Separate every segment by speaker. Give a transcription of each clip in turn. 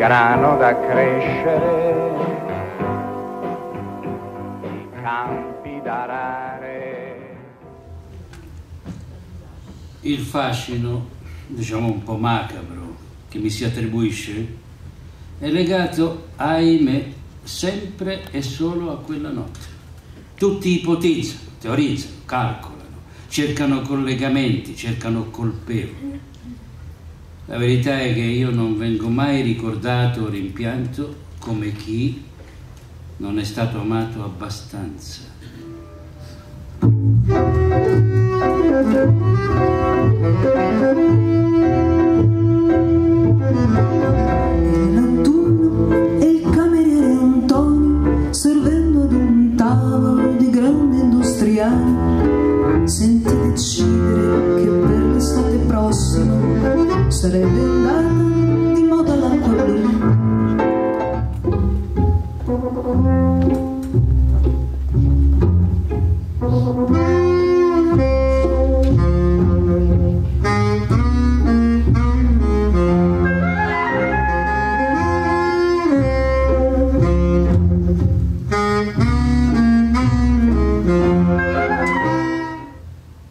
Speaker 1: grano da crescere, i campi da arare.
Speaker 2: Il fascino, diciamo un po' macabro, che mi si attribuisce, è legato, ahimè, sempre e solo a quella notte. Tutti ipotizzano, teorizzano, calcolano, cercano collegamenti, cercano colpevoli. La verità è che io non vengo mai ricordato o rimpianto come chi non è stato amato abbastanza.
Speaker 3: L'autunno e il cameriere Antonio servendo ad un tavolo di grandi industriali sentì decidere che l'estate sarebbe andata di moda l'acqua blu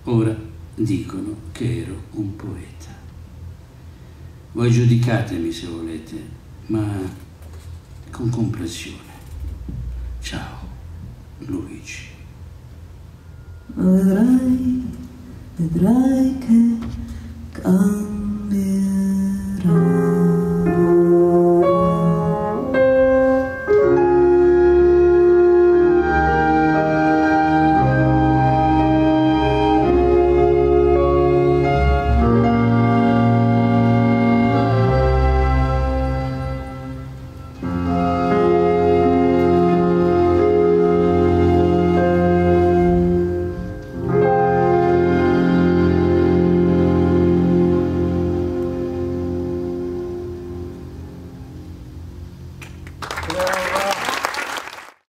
Speaker 2: Ora dicono che ero un poeta. Voi giudicatemi se volete, ma con comprensione. Ciao, Luigi.
Speaker 3: vedrai, vedrai che